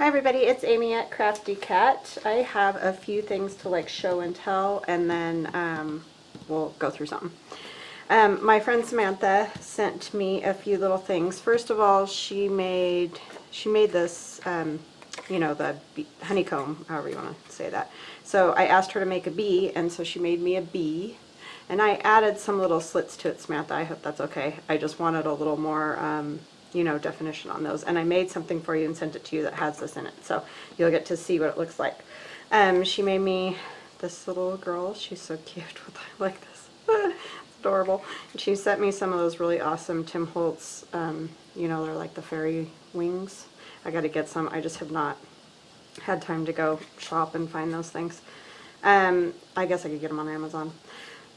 Hi everybody, it's Amy at Crafty Cat. I have a few things to like show and tell and then um, we'll go through something. Um, my friend Samantha sent me a few little things. First of all, she made she made this, um, you know, the honeycomb, however you want to say that. So I asked her to make a bee, and so she made me a bee. And I added some little slits to it, Samantha. I hope that's okay. I just wanted a little more, um, you know, definition on those. And I made something for you and sent it to you that has this in it. So you'll get to see what it looks like. Um, she made me this little girl. She's so cute with I like this. it's adorable. And she sent me some of those really awesome Tim Holtz, um, you know, they're like the fairy wings. I got to get some. I just have not had time to go shop and find those things. Um, I guess I could get them on Amazon.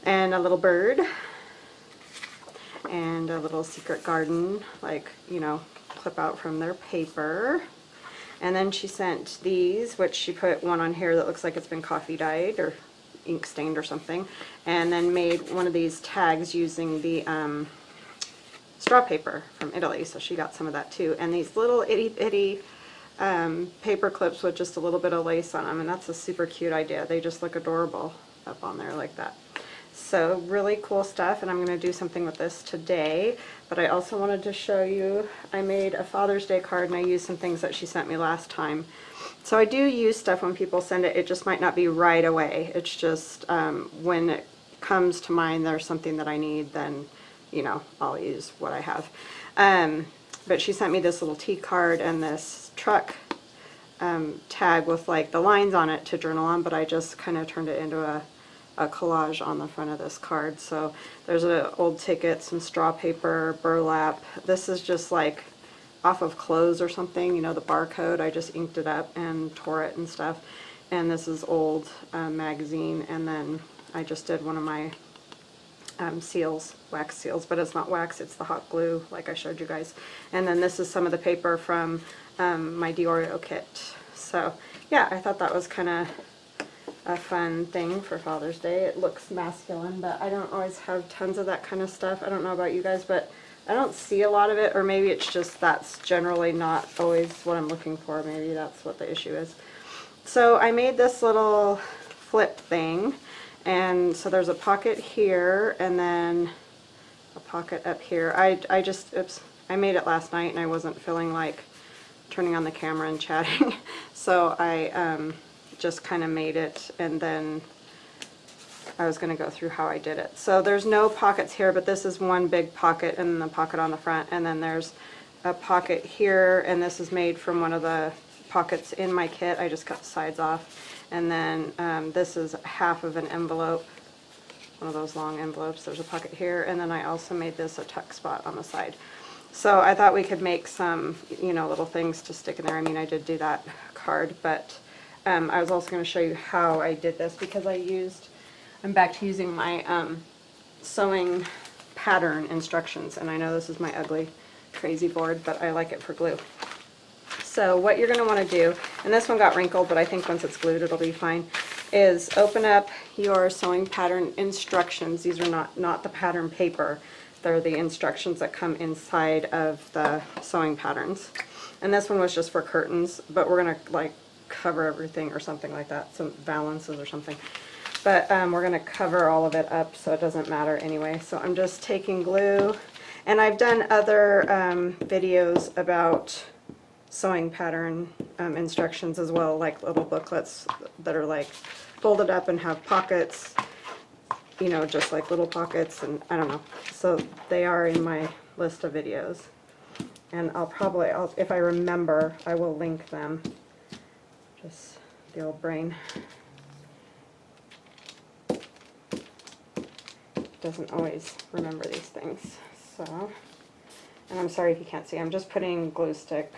And a little bird. And a little secret garden, like, you know, clip out from their paper. And then she sent these, which she put one on here that looks like it's been coffee dyed or ink stained or something. And then made one of these tags using the um, straw paper from Italy. So she got some of that too. And these little itty bitty um, paper clips with just a little bit of lace on them. And that's a super cute idea. They just look adorable up on there like that. So really cool stuff and I'm going to do something with this today. But I also wanted to show you, I made a Father's Day card and I used some things that she sent me last time. So I do use stuff when people send it, it just might not be right away. It's just um, when it comes to mind there's something that I need, then, you know, I'll use what I have. Um, but she sent me this little tea card and this truck um, tag with like the lines on it to journal on, but I just kind of turned it into a, a collage on the front of this card. So there's an old ticket, some straw paper, burlap. This is just like off of clothes or something, you know, the barcode. I just inked it up and tore it and stuff. And this is old uh, magazine. And then I just did one of my um, seals, wax seals, but it's not wax, it's the hot glue like I showed you guys. And then this is some of the paper from um, my Diorio kit. So yeah, I thought that was kind of a fun thing for Father's Day. It looks masculine, but I don't always have tons of that kind of stuff. I don't know about you guys, but I don't see a lot of it, or maybe it's just that's generally not always what I'm looking for. Maybe that's what the issue is. So I made this little flip thing, and so there's a pocket here, and then a pocket up here. I, I just, oops, I made it last night, and I wasn't feeling like turning on the camera and chatting, so I um, just kind of made it, and then I was going to go through how I did it. So there's no pockets here, but this is one big pocket and the pocket on the front, and then there's a pocket here, and this is made from one of the pockets in my kit. I just cut the sides off. And then um, this is half of an envelope, one of those long envelopes. There's a pocket here, and then I also made this a tuck spot on the side. So I thought we could make some, you know, little things to stick in there. I mean, I did do that card, but um, I was also going to show you how I did this because I used I'm back to using my um, sewing pattern instructions, and I know this is my ugly, crazy board, but I like it for glue. So what you're going to want to do, and this one got wrinkled, but I think once it's glued it'll be fine, is open up your sewing pattern instructions. These are not, not the pattern paper. They're the instructions that come inside of the sewing patterns. And this one was just for curtains, but we're going to like cover everything or something like that, some valances or something. But um, we're going to cover all of it up so it doesn't matter anyway. So I'm just taking glue. And I've done other um, videos about sewing pattern um, instructions as well, like little booklets that are like folded up and have pockets, you know, just like little pockets and I don't know. So they are in my list of videos. And I'll probably, I'll, if I remember, I will link them. Just the old brain. doesn't always remember these things. So, and I'm sorry if you can't see, I'm just putting glue stick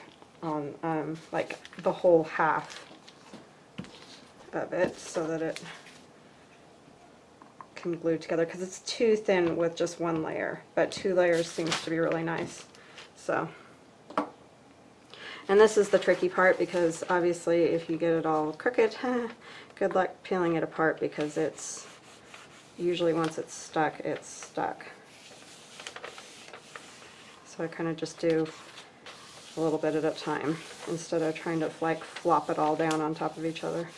on um, like the whole half of it so that it can glue together because it's too thin with just one layer, but two layers seems to be really nice. So, and this is the tricky part because obviously if you get it all crooked, good luck peeling it apart because it's usually once it's stuck, it's stuck. So I kind of just do a little bit at a time instead of trying to like flop it all down on top of each other.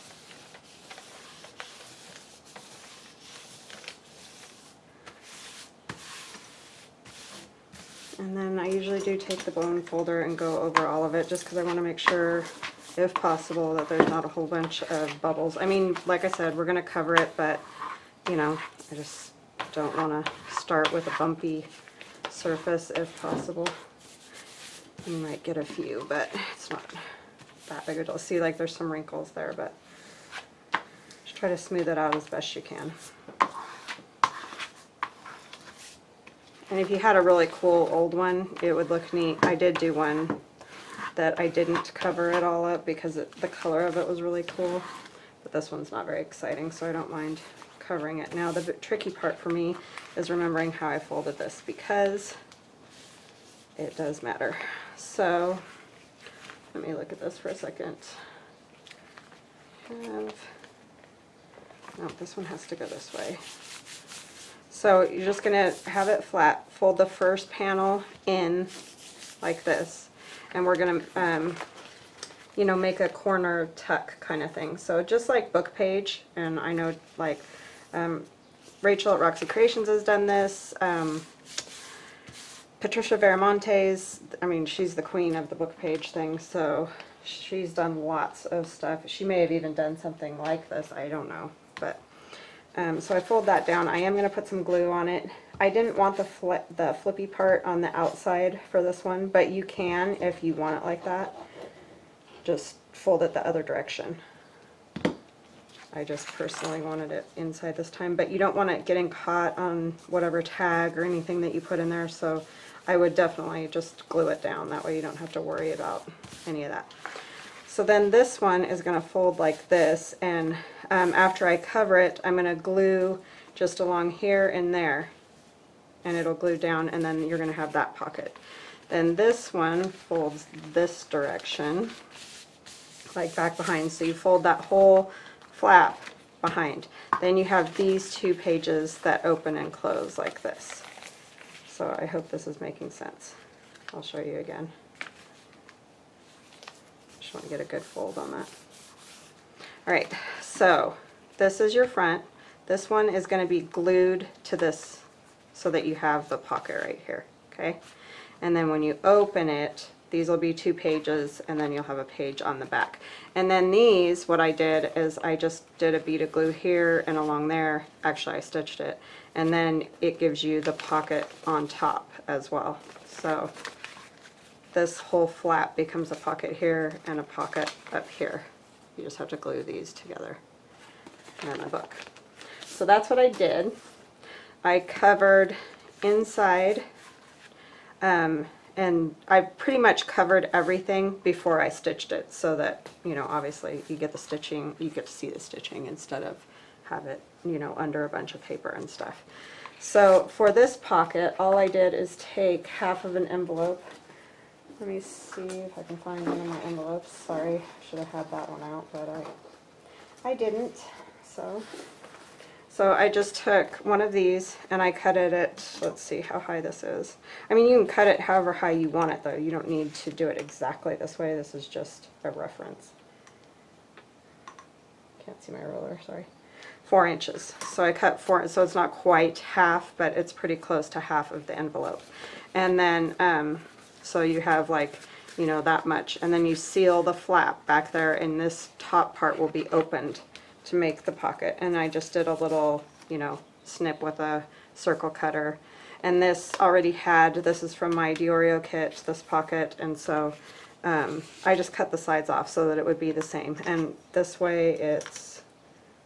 And then I usually do take the bone folder and go over all of it just because I want to make sure, if possible, that there's not a whole bunch of bubbles. I mean, like I said, we're going to cover it, but, you know, I just don't want to start with a bumpy surface if possible. You might get a few, but it's not that big a deal. See, like there's some wrinkles there, but just try to smooth it out as best you can. And if you had a really cool old one, it would look neat. I did do one that I didn't cover it all up because it, the color of it was really cool. But this one's not very exciting, so I don't mind covering it. Now the tricky part for me is remembering how I folded this because it does matter. So let me look at this for a second. Have, no, this one has to go this way. So you're just gonna have it flat, fold the first panel in like this, and we're gonna, um, you know, make a corner tuck kind of thing. So just like book page, and I know like um, Rachel at Roxy Creations has done this. Um, Patricia Veramontes, I mean, she's the queen of the book page thing, so she's done lots of stuff. She may have even done something like this, I don't know, but um, so I fold that down. I am going to put some glue on it. I didn't want the flip, the flippy part on the outside for this one, but you can if you want it like that. Just fold it the other direction. I just personally wanted it inside this time, but you don't want it getting caught on whatever tag or anything that you put in there, so I would definitely just glue it down. That way you don't have to worry about any of that. So then this one is going to fold like this, and um, after I cover it, I'm going to glue just along here and there, and it'll glue down, and then you're going to have that pocket. Then this one folds this direction, like back behind, so you fold that whole flap behind. Then you have these two pages that open and close like this. So I hope this is making sense. I'll show you again. Just want to get a good fold on that. All right, so this is your front. This one is going to be glued to this so that you have the pocket right here, okay? And then when you open it, these will be two pages and then you'll have a page on the back. And then these, what I did is I just did a bead of glue here and along there. Actually, I stitched it. And then it gives you the pocket on top as well. So this whole flap becomes a pocket here and a pocket up here. You just have to glue these together and the book. So that's what I did. I covered inside um, and I pretty much covered everything before I stitched it so that, you know, obviously you get the stitching, you get to see the stitching instead of have it, you know, under a bunch of paper and stuff. So for this pocket, all I did is take half of an envelope. Let me see if I can find one of my envelopes. Sorry, I should have had that one out, but I, I didn't. So, so I just took one of these and I cut it at, let's see how high this is. I mean, you can cut it however high you want it though. You don't need to do it exactly this way. This is just a reference. Can't see my ruler, sorry. Four inches. So I cut four, so it's not quite half, but it's pretty close to half of the envelope. And then, um, so you have like, you know, that much. And then you seal the flap back there and this top part will be opened to make the pocket. And I just did a little, you know, snip with a circle cutter. And this already had, this is from my Diorio kit, this pocket, and so um, I just cut the sides off so that it would be the same. And this way it's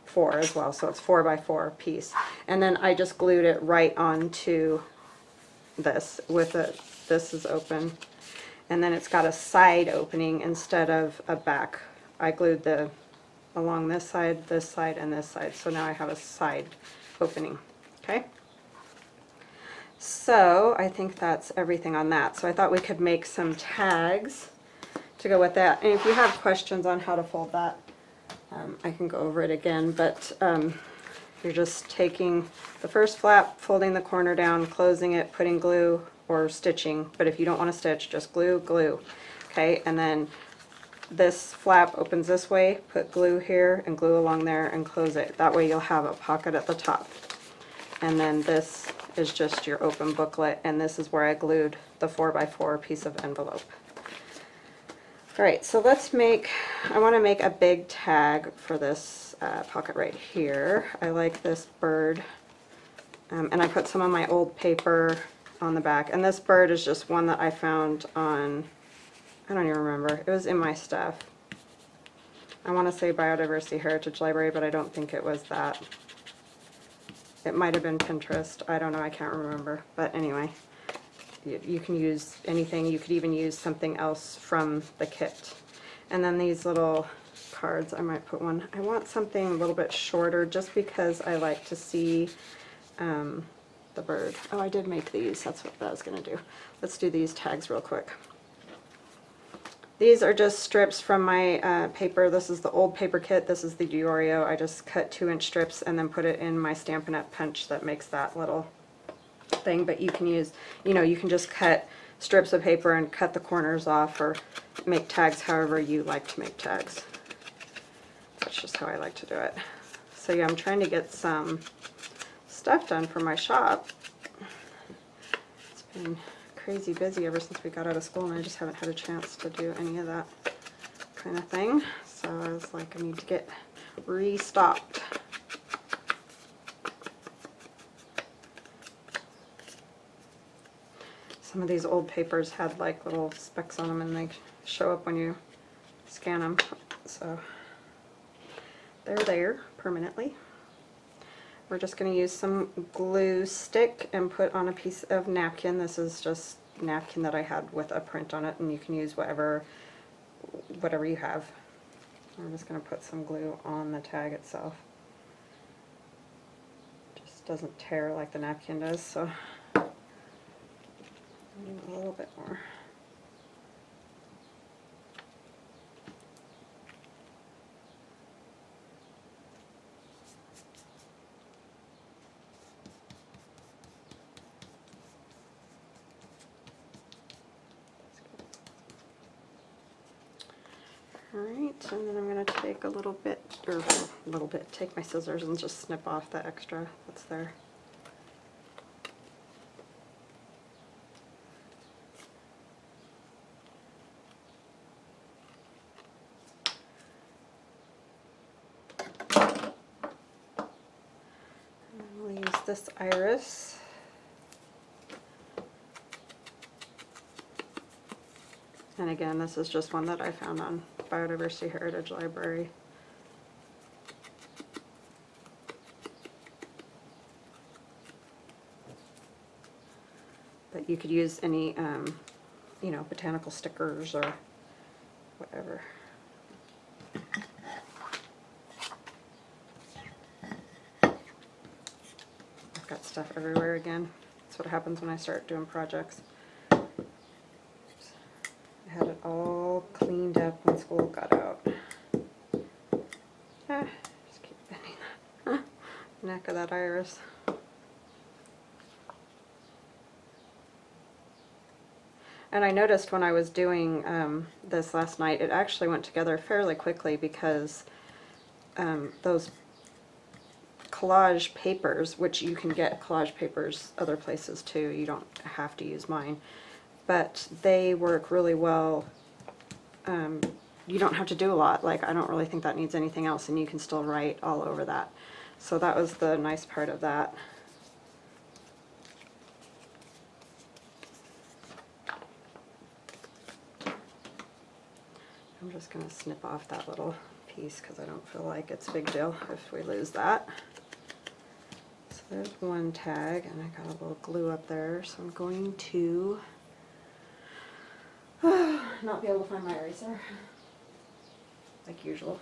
four as well, so it's four by four piece. And then I just glued it right onto this with it, this is open. And then it's got a side opening instead of a back. I glued the along this side, this side, and this side. So now I have a side opening, okay? So I think that's everything on that. So I thought we could make some tags to go with that. And if you have questions on how to fold that, um, I can go over it again, but um, you're just taking the first flap, folding the corner down, closing it, putting glue or stitching, but if you don't want to stitch, just glue, glue. okay? And then this flap opens this way, put glue here and glue along there and close it. That way you'll have a pocket at the top. And then this is just your open booklet, and this is where I glued the 4x4 piece of envelope. All right, so let's make, I want to make a big tag for this uh, pocket right here. I like this bird, um, and I put some of my old paper on the back. And this bird is just one that I found on, I don't even remember, it was in my stuff. I want to say Biodiversity Heritage Library, but I don't think it was that. It might have been Pinterest, I don't know, I can't remember, but anyway you, you can use anything, you could even use something else from the kit. And then these little cards, I might put one, I want something a little bit shorter just because I like to see um, the bird. Oh, I did make these, that's what I was gonna do. Let's do these tags real quick. These are just strips from my uh, paper. This is the old paper kit. This is the Diorio. I just cut two inch strips and then put it in my Stampin' Up! punch that makes that little thing, but you can use, you know, you can just cut strips of paper and cut the corners off or make tags however you like to make tags. That's just how I like to do it. So yeah, I'm trying to get some stuff done for my shop. It's been crazy busy ever since we got out of school and I just haven't had a chance to do any of that kind of thing. So I was like, I need to get restocked. Some of these old papers had like little specks on them and they show up when you scan them. So they're there permanently. We're just going to use some glue stick and put on a piece of napkin. This is just napkin that I had with a print on it and you can use whatever whatever you have. I'm just going to put some glue on the tag itself. Just doesn't tear like the napkin does, so a little bit more. Alright, and then I'm going to take a little bit, or a little bit, take my scissors and just snip off the extra that's there. We'll use this iris. And again, this is just one that I found on Biodiversity Heritage Library. But you could use any, um, you know, botanical stickers or whatever. I've got stuff everywhere again. That's what happens when I start doing projects. Had it all cleaned up when school got out. Ah, just keep bending that neck of that iris. And I noticed when I was doing um, this last night, it actually went together fairly quickly because um, those collage papers, which you can get collage papers other places too, you don't have to use mine, but they work really well. Um, you don't have to do a lot, like I don't really think that needs anything else and you can still write all over that. So that was the nice part of that. I'm just going to snip off that little piece because I don't feel like it's a big deal if we lose that. So there's one tag and I got a little glue up there so I'm going to not be able to find my eraser like usual.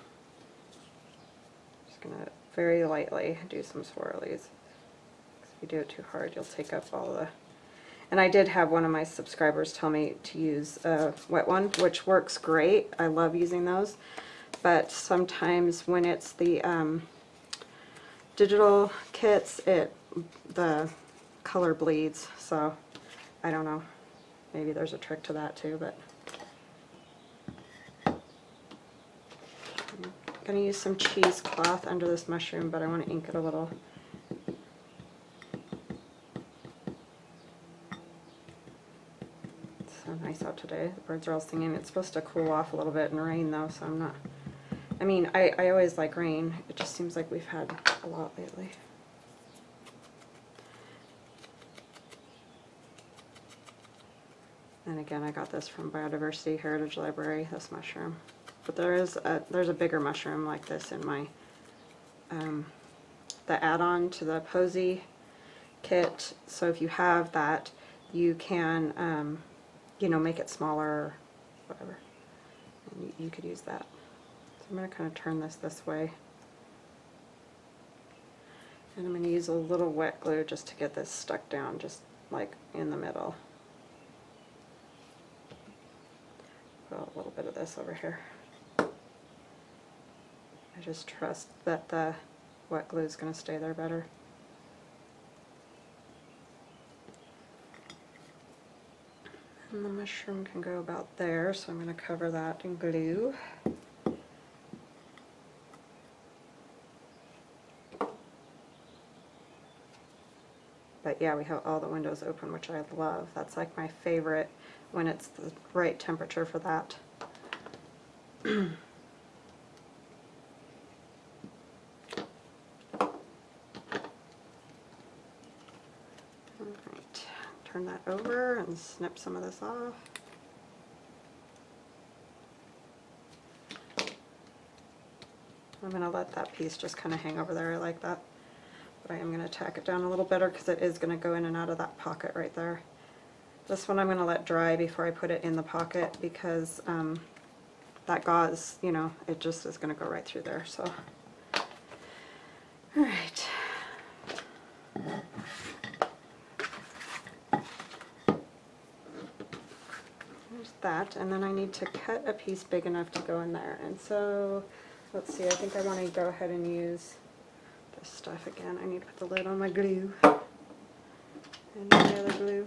Just to very lightly do some swirlies. If you do it too hard you'll take up all the and I did have one of my subscribers tell me to use a wet one, which works great. I love using those. But sometimes when it's the um, digital kits, it the color bleeds. So I don't know maybe there's a trick to that too, but I'm going to use some cheesecloth under this mushroom, but I want to ink it a little. It's so nice out today. The birds are all singing. It's supposed to cool off a little bit and rain though, so I'm not... I mean, I, I always like rain. It just seems like we've had a lot lately. And again, I got this from Biodiversity Heritage Library, this mushroom. But there is a, there's a bigger mushroom like this in my, um, the add-on to the Posy kit. So if you have that, you can, um, you know, make it smaller, whatever. And you, you could use that. So I'm going to kind of turn this this way. And I'm going to use a little wet glue just to get this stuck down, just like in the middle. A little bit of this over here. I just trust that the wet glue is going to stay there better. And the mushroom can go about there, so I'm going to cover that in glue. Yeah, we have all the windows open, which I love. That's like my favorite when it's the right temperature for that. Alright, turn that over and snip some of this off. I'm going to let that piece just kind of hang over there, I like that. I am going to tack it down a little better because it is going to go in and out of that pocket right there. This one I'm going to let dry before I put it in the pocket because um, that gauze, you know, it just is going to go right through there. So, all right. There's that, and then I need to cut a piece big enough to go in there. And so, let's see, I think I want to go ahead and use this stuff again. I need to put the lid on my glue. And the other glue.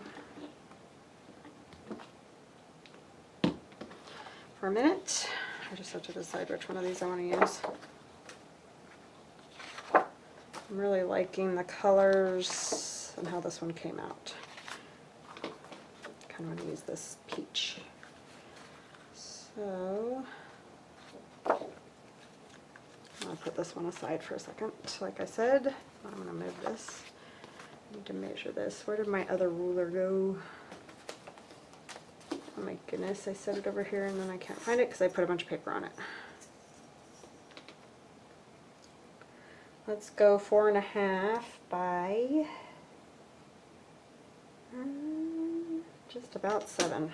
For a minute. I just have to decide which one of these I want to use. I'm really liking the colors and how this one came out. kind of want to use this peach. So, put this one aside for a second. Like I said, I'm going to move this. I need to measure this. Where did my other ruler go? Oh my goodness, I set it over here and then I can't find it because I put a bunch of paper on it. Let's go four and a half by um, just about seven.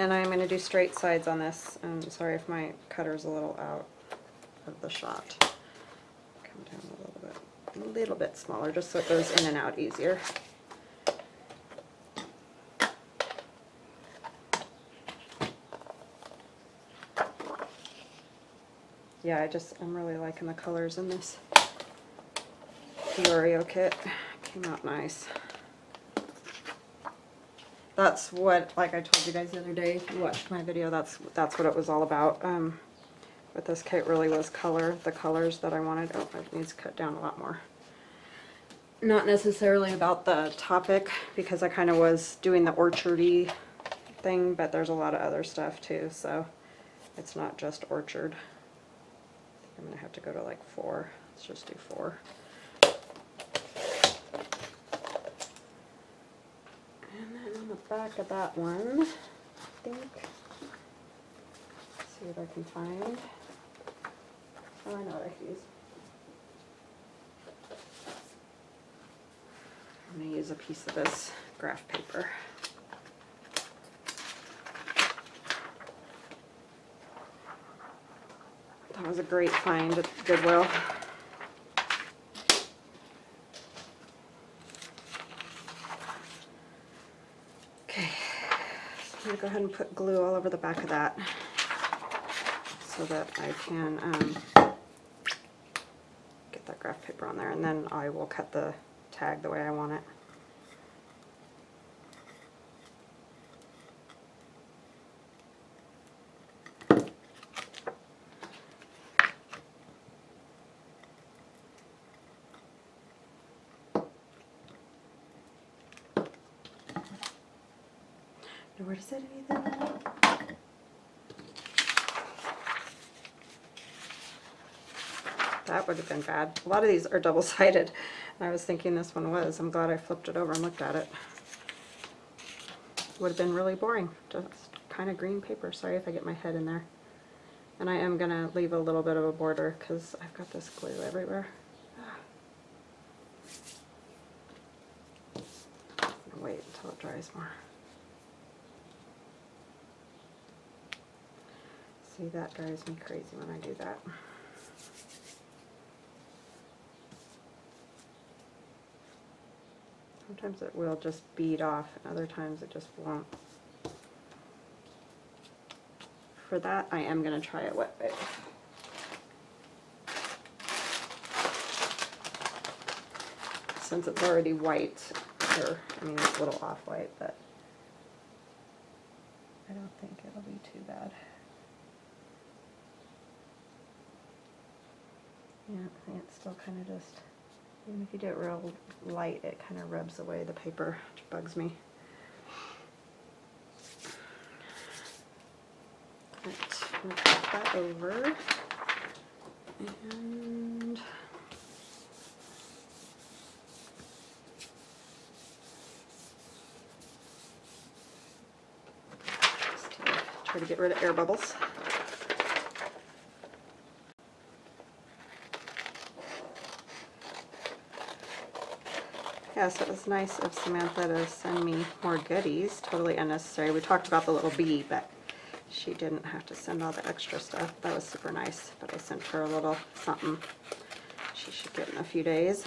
And I'm going to do straight sides on this. I'm sorry if my cutter's a little out of the shot. Come down a little bit, a little bit smaller, just so it goes in and out easier. Yeah, I just, I'm really liking the colors in this Oreo kit. Came out nice. That's what, like I told you guys the other day, if you watched my video, that's that's what it was all about. Um, but this kit really was color, the colors that I wanted. Oh, it needs cut down a lot more. Not necessarily about the topic, because I kind of was doing the orchardy thing, but there's a lot of other stuff too, so it's not just orchard. I'm to have to go to like four. Let's just do four. And then on the back of that one, I think, see what I can find. Oh, I know what I can use. I'm going to use a piece of this graph paper. That was a great find at Goodwill. Okay, so I'm gonna go ahead and put glue all over the back of that so that I can um, get that graph paper on there and then I will cut the tag the way I want it. Where does it anything? That would have been bad. A lot of these are double-sided. I was thinking this one was. I'm glad I flipped it over and looked at it. Would have been really boring. Just kind of green paper. Sorry if I get my head in there. And I am going to leave a little bit of a border because I've got this glue everywhere. Wait until it dries more. See, that drives me crazy when I do that. Sometimes it will just bead off, and other times it just won't. For that, I am gonna try it wet bait. Since it's already white, or, I mean, it's a little off-white, but I don't think it'll be too bad. Yeah, I think it's still kind of just, even if you do it real light, it kind of rubs away the paper, which bugs me. Right, we'll that over. And just try to get rid of air bubbles. Yes, it was nice of Samantha to send me more goodies, totally unnecessary. We talked about the little bee, but she didn't have to send all the extra stuff. That was super nice, but I sent her a little something she should get in a few days.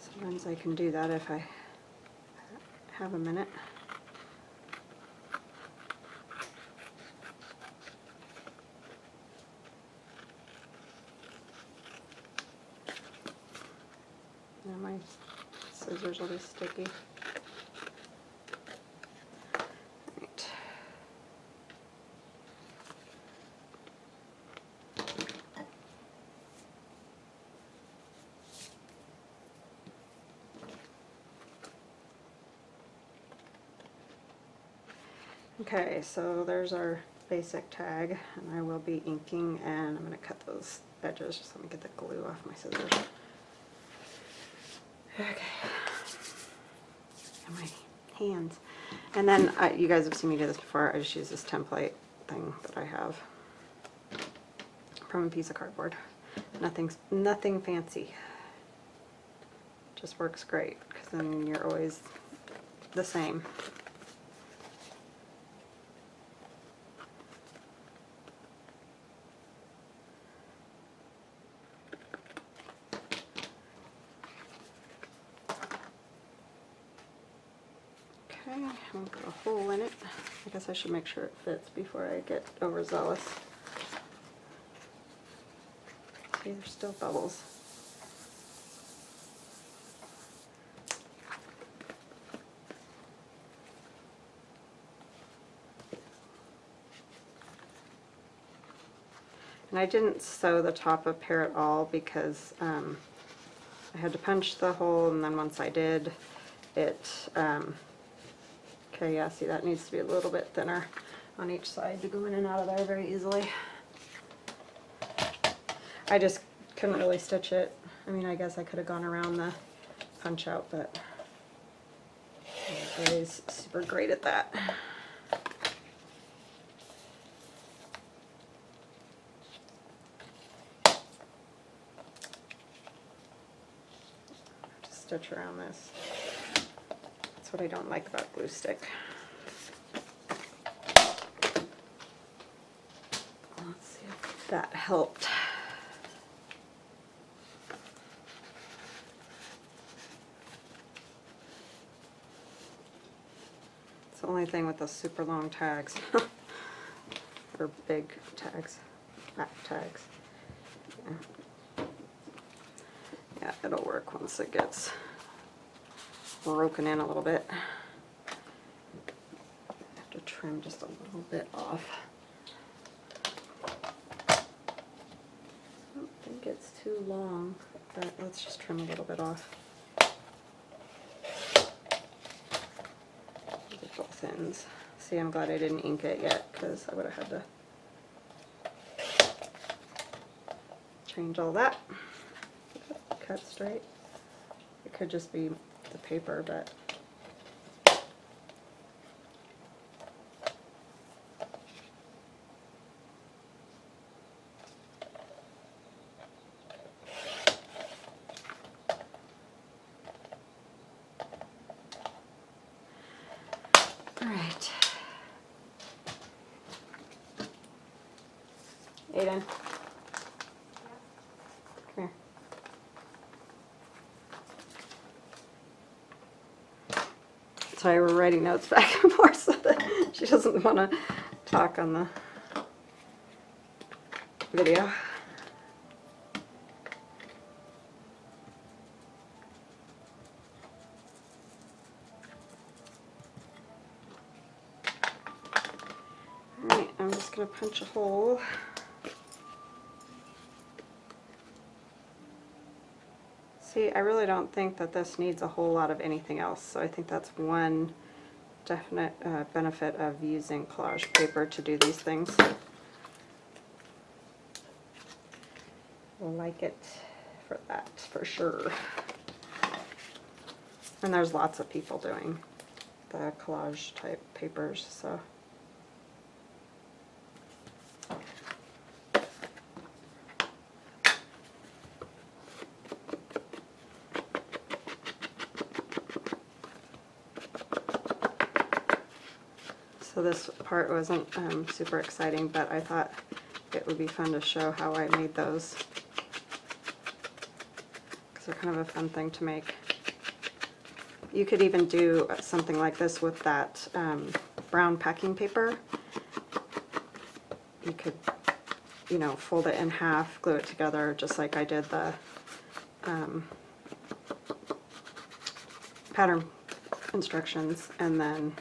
Sometimes I can do that if I have a minute. Now my Okay, so there's our basic tag, and I will be inking, and I'm gonna cut those edges, just let me get the glue off my scissors. Okay. My hands. And then, uh, you guys have seen me do this before, I just use this template thing that I have from a piece of cardboard. Nothing's, nothing fancy. Just works great, because then you're always the same. Okay, I'll put a hole in it. I should make sure it fits before I get overzealous. See, there's still bubbles. And I didn't sew the top up here at all because um, I had to punch the hole and then once I did, it, um, okay, yeah, see that needs to be a little bit thinner on each side to go in and out of there very easily. I just couldn't really stitch it. I mean, I guess I could have gone around the punch out, but I'm super great at that. Just stitch around this. That's what I don't like about glue stick. Let's see if that helped. It's the only thing with the super long tags. or big tags, back tags. Yeah. Yeah, it'll work once it gets broken in a little bit. Have to trim just a little bit off. I don't think it's too long, but let's just trim a little bit off. thins. See, I'm glad I didn't ink it yet, because I would have had to change all that. Cut straight. It could just be the paper, but All right. Aiden. Come here. Writing notes back and forth so that she doesn't want to talk on the video. Alright, I'm just going to punch a hole. See, I really don't think that this needs a whole lot of anything else, so I think that's one definite uh, benefit of using collage paper to do these things. Like it for that, for sure. And there's lots of people doing the collage type papers, so. So this part wasn't um, super exciting, but I thought it would be fun to show how I made those. Because they're kind of a fun thing to make. You could even do something like this with that um, brown packing paper. You could, you know, fold it in half, glue it together, just like I did the um, pattern instructions, and then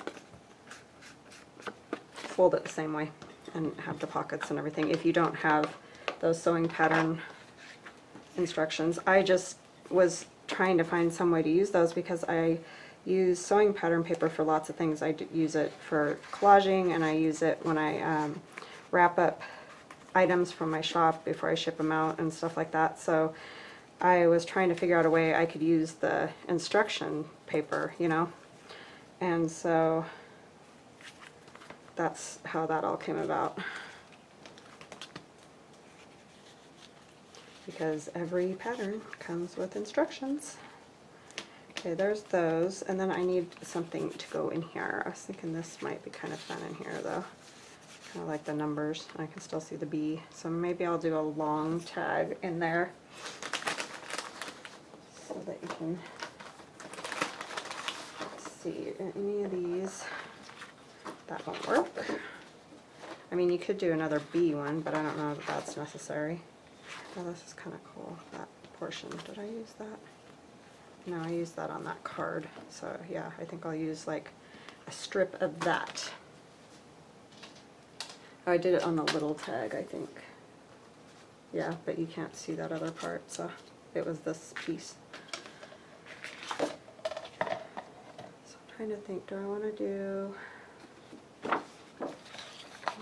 fold it the same way and have the pockets and everything. If you don't have those sewing pattern instructions, I just was trying to find some way to use those because I use sewing pattern paper for lots of things. I use it for collaging and I use it when I um, wrap up items from my shop before I ship them out and stuff like that. So I was trying to figure out a way I could use the instruction paper, you know? And so that's how that all came about. Because every pattern comes with instructions. Okay, there's those, and then I need something to go in here. I was thinking this might be kind of fun in here though. Of like the numbers, I can still see the B. So maybe I'll do a long tag in there. So that you can see any of these. That won't work. I mean, you could do another B one, but I don't know if that's necessary. Oh, this is kind of cool, that portion. Did I use that? No, I used that on that card. So yeah, I think I'll use like a strip of that. Oh, I did it on the little tag, I think. Yeah, but you can't see that other part, so it was this piece. So I'm trying to think, do I want to do,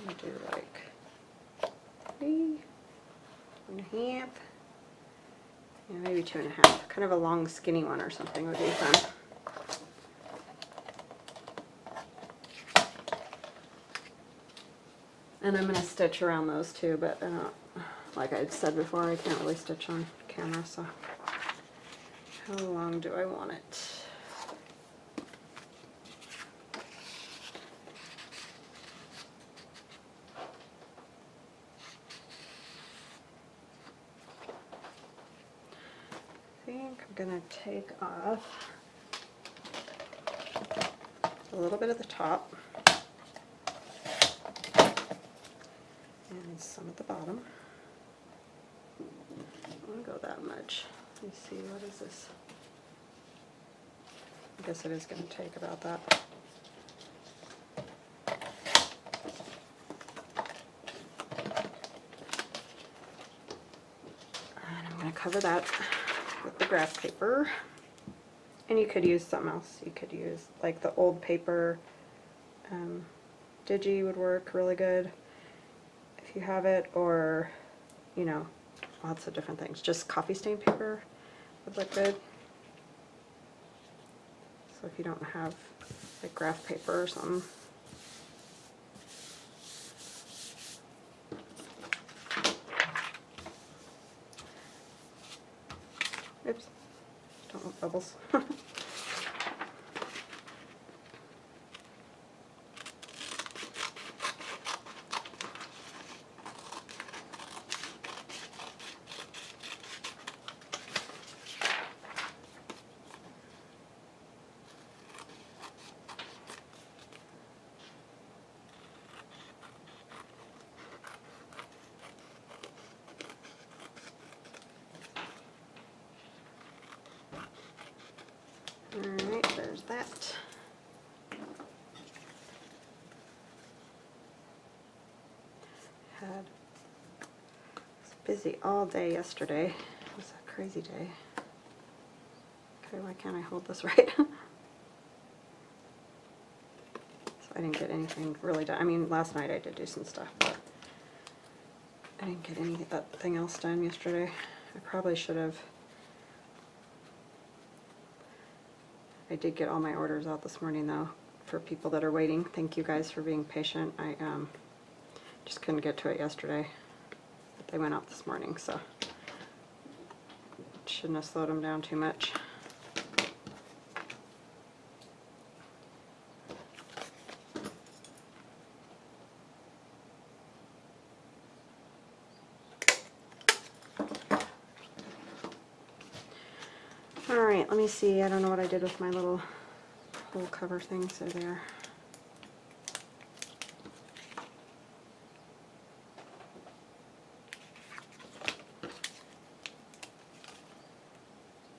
Going do like three, and a half, yeah, maybe two and a half. Kind of a long skinny one or something would be fun. And I'm gonna stitch around those too, but I don't, like I said before, I can't really stitch on camera, so. How long do I want it? I'm gonna take off a little bit of the top and some at the bottom. I won't go that much. Let me see, what is this? I guess it is gonna take about that. And I'm gonna cover that with the graph paper. And you could use something else. You could use like the old paper Um, Digi would work really good if you have it, or, you know, lots of different things. Just coffee stain paper would look good. So if you don't have like graph paper or something. Oops, don't want bubbles. Alright, there's that. Had was busy all day yesterday. It was a crazy day. Okay, why can't I hold this right? so I didn't get anything really done. I mean, last night I did do some stuff, but I didn't get anything else done yesterday. I probably should have did get all my orders out this morning though, for people that are waiting. Thank you guys for being patient. I um, just couldn't get to it yesterday. But they went out this morning, so shouldn't have slowed them down too much. Alright, let me see. I don't know what I did with my little hole cover things. They're there.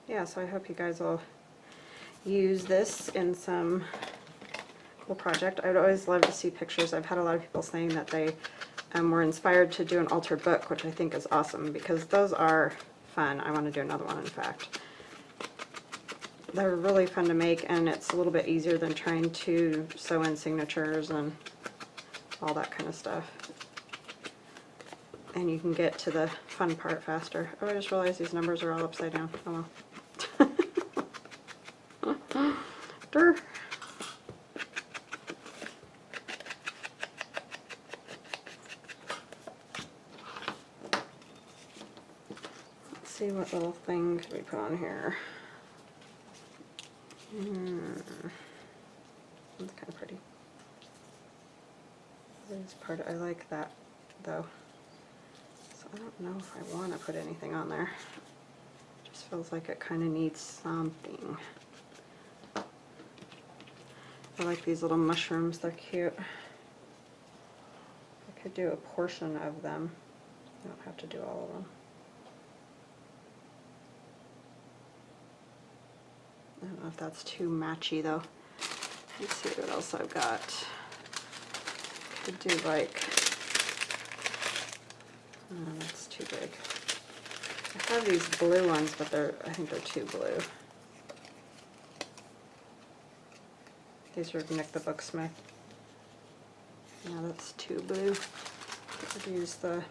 Yeah, so I hope you guys will use this in some cool project. I'd always love to see pictures. I've had a lot of people saying that they um, were inspired to do an altered book, which I think is awesome because those are fun. I want to do another one, in fact they're really fun to make and it's a little bit easier than trying to sew in signatures and all that kind of stuff. And you can get to the fun part faster. Oh, I just realized these numbers are all upside down. Oh well. Durr. Let's see what little thing can we put on here. Hmm. That's kind of pretty. This part, I like that though. So I don't know if I want to put anything on there. It Just feels like it kind of needs something. I like these little mushrooms, they're cute. I could do a portion of them. I don't have to do all of them. I don't know if that's too matchy though. Let's see what else I've got. Could do like, oh, that's too big. I have these blue ones, but they're, I think they're too blue. These are Nik the Booksmith. Yeah, that's too blue. I could use the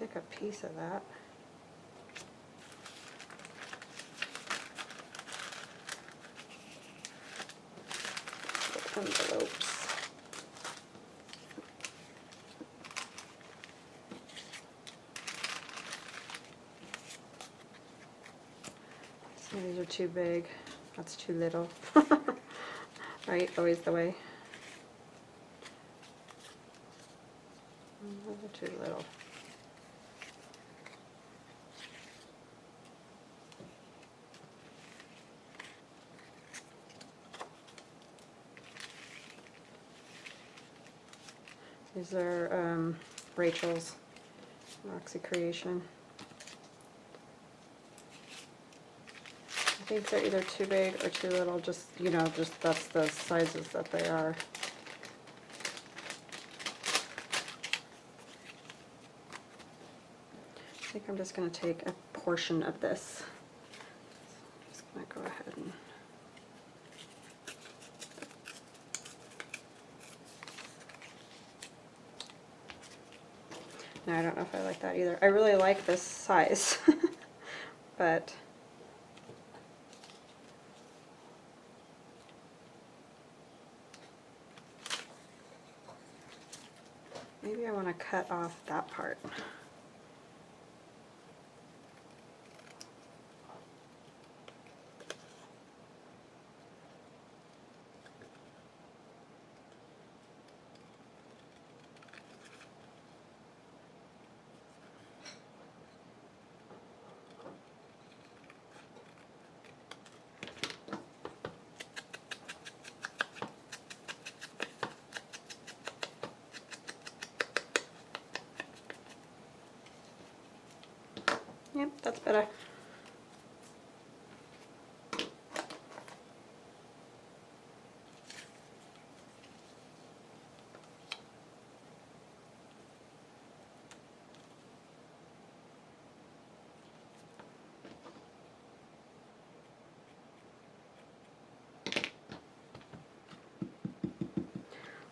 take a piece of that. Envelopes. Some these are too big. That's too little. right? Always the way. Mm, Those are too little. These are um, Rachel's Roxy Creation. I think they're either too big or too little, just, you know, just that's the sizes that they are. I think I'm just gonna take a portion of this. Just gonna go ahead and. No, I don't know if I like that either. I really like this size, but maybe I want to cut off that part. That's better.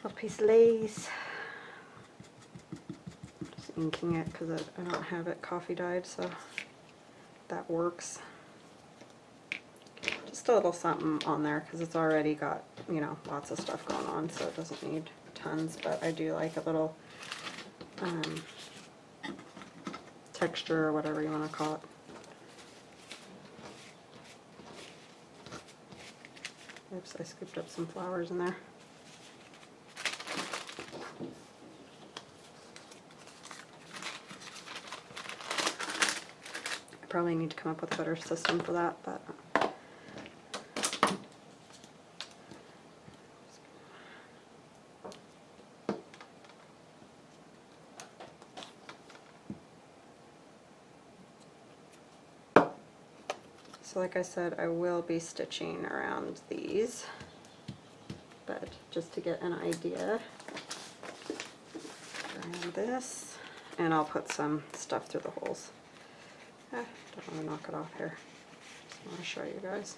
Little piece of lace. Just inking it because I, I don't have it coffee dyed, so works. Just a little something on there because it's already got, you know, lots of stuff going on, so it doesn't need tons, but I do like a little um, texture or whatever you want to call it. Oops, I scooped up some flowers in there. I probably need to come up with a better system for that, but. So like I said, I will be stitching around these, but just to get an idea around this, and I'll put some stuff through the holes. Ah, don't going to knock it off here. Just want to show you guys.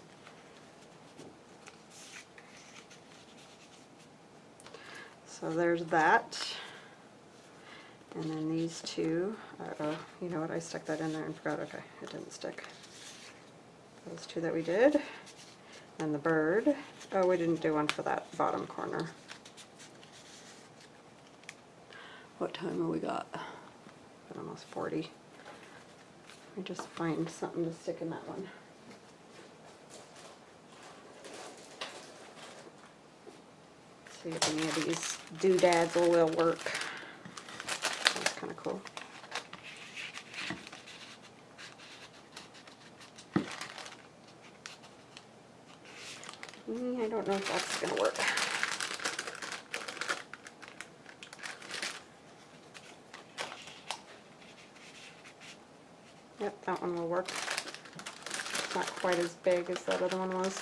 So there's that. And then these two, uh, oh, you know what, I stuck that in there and forgot, okay, it didn't stick. Those two that we did. And the bird. Oh, we didn't do one for that bottom corner. What time have we? Got almost 40. Me just find something to stick in that one. See if any of these doodads will, work. That's kind of cool. Mm, I don't know if that's gonna work. That one will work. Not quite as big as that other one was.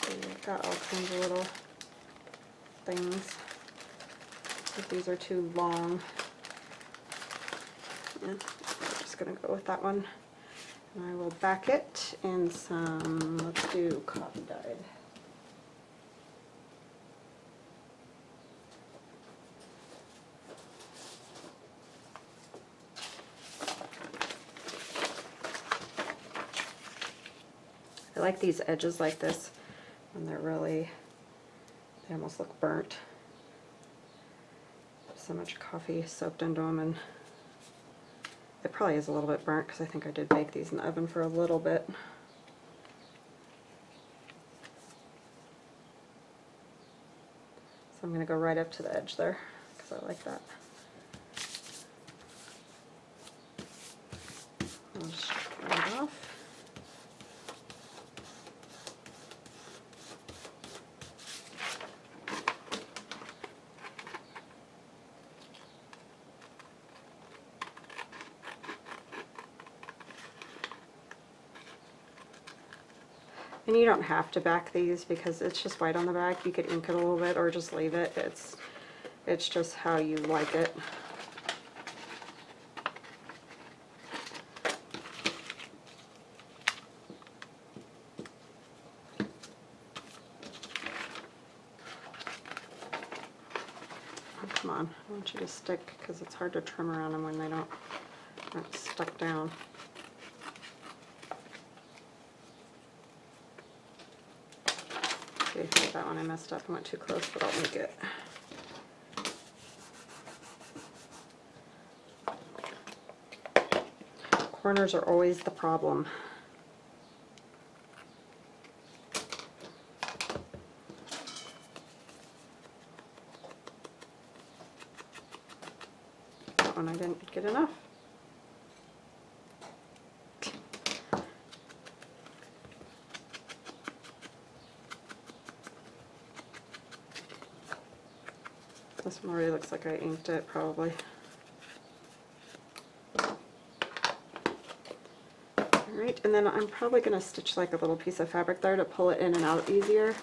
So you've got all kinds of little things. If these are too long. Yeah, I'm just gonna go with that one. And I will back it in some, let's do cotton dyed. I like these edges like this when they're really, they almost look burnt. So much coffee soaked into them and it probably is a little bit burnt because I think I did bake these in the oven for a little bit. So I'm going to go right up to the edge there because I like that. don't have to back these because it's just white on the back. You could ink it a little bit or just leave it. It's, it's just how you like it. Oh, come on. I want you to stick because it's hard to trim around them when they don't aren't stuck down. That one I messed up, I went too close, but I'll make it. Corners are always the problem. That one I didn't get enough. This one already it, probably. Alright, and then I'm probably going to stitch like a little piece of fabric there to pull it in and out easier.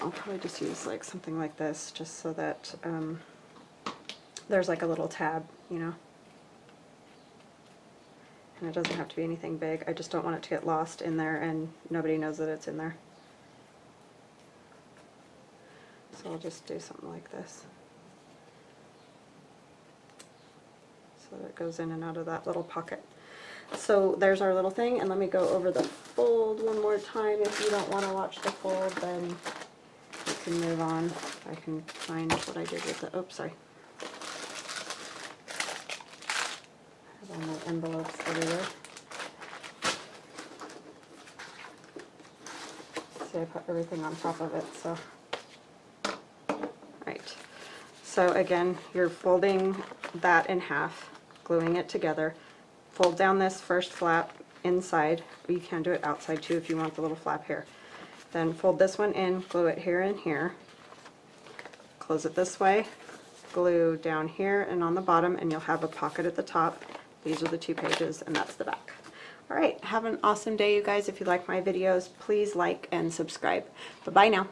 I'll probably just use like something like this, just so that um, there's like a little tab, you know. And it doesn't have to be anything big, I just don't want it to get lost in there and nobody knows that it's in there. So I'll just do something like this. That it goes in and out of that little pocket. So there's our little thing, and let me go over the fold one more time. If you don't want to watch the fold, then you can move on. I can find what I did with the, oops, sorry. Have all my envelopes everywhere. See, I put everything on top of it, so. Right. So again, you're folding that in half, gluing it together. Fold down this first flap inside. You can do it outside too if you want the little flap here. Then fold this one in, glue it here and here. Close it this way, glue down here and on the bottom, and you'll have a pocket at the top. These are the two pages, and that's the back. All right, have an awesome day, you guys. If you like my videos, please like and subscribe. Bye-bye now.